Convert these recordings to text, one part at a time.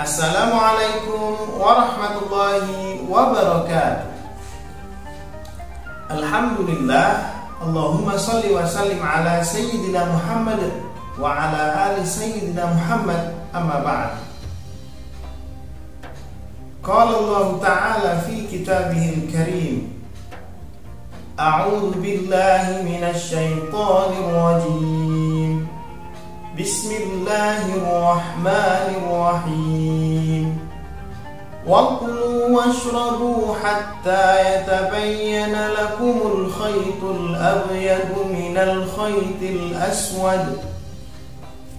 السلام عليكم ورحمة الله وبركاته الحمد لله اللهم صل وسلم على سيدنا محمد وعلى آل سيدنا محمد أما بعد قال الله تعالى في كتابه الكريم أعوذ بالله من الشيطان الرجيم minasy syaithanir rajim Bismillahirrahmanirrahim وكلوا واشربوا حتى يتبين لكم الخيط الأبيض من الخيط الأسود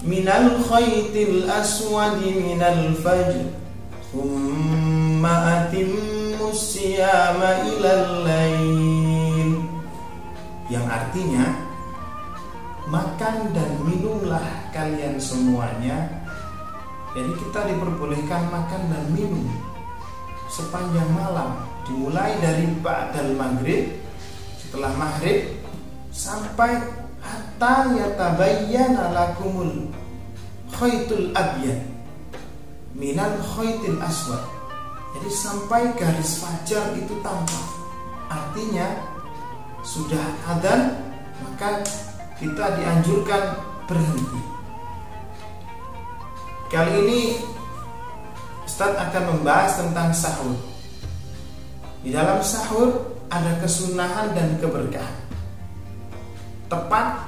من الخيط الأسود من الفجر. ثم أتموا الصيام إلى الليل. Yang artinya makan dan minumlah kalian semuanya. Jadi kita diperbolehkan makan dan minum sepanjang malam dimulai dari ba'dal maghrib setelah maghrib sampai hatta yatabayyana lakumul khaytul abyad minal khaytil aswad. Jadi sampai garis fajar itu tampak. Artinya sudah adzan maka kita dianjurkan berhenti. Kali ini Ustadz akan membahas tentang sahur. Di dalam sahur ada kesunahan dan keberkahan. Tepat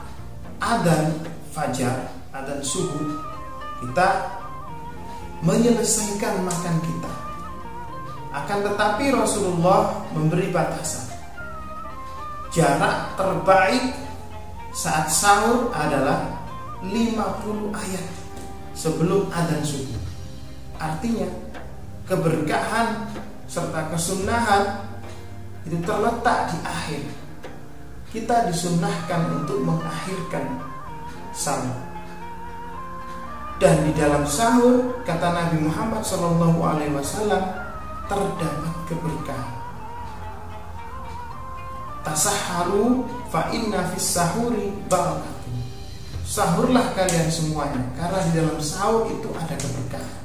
adan fajar, adan subuh, kita menyelesaikan makan kita. Akan tetapi Rasulullah memberi batasan. Jarak terbaik saat sahur adalah 50 ayat sebelum adzan subuh. Artinya keberkahan serta kesunahan itu terletak di akhir. Kita disunahkan untuk mengakhirkan sahur. Dan di dalam sahur kata Nabi Muhammad SAW terdapat keberkahan tasaharu fa inna fis sahuri barakatuh. Sahurlah kalian semuanya karena di dalam sahur itu ada keberkahan.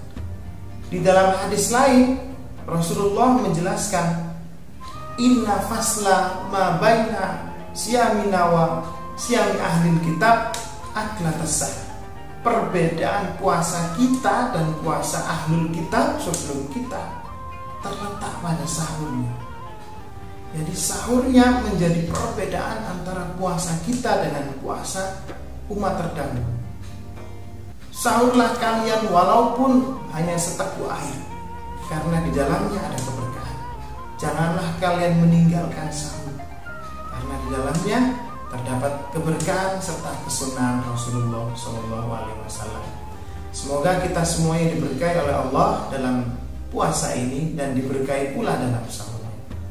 Di dalam hadis lain Rasulullah menjelaskan inna fasla ma baina siyamina wa siyami ahli kitab aklatas Perbedaan puasa kita dan puasa ahlul kitab sebelum kita terletak pada sahurnya. Jadi sahurnya menjadi perbedaan antara puasa kita dengan puasa umat terdahulu. Sahurlah kalian walaupun hanya seteguk air karena di dalamnya ada keberkahan. Janganlah kalian meninggalkan sahur karena di dalamnya terdapat keberkahan serta kesunahan Rasulullah SAW. Semoga kita semuanya diberkahi oleh Allah dalam puasa ini dan diberkahi pula dalam sahur.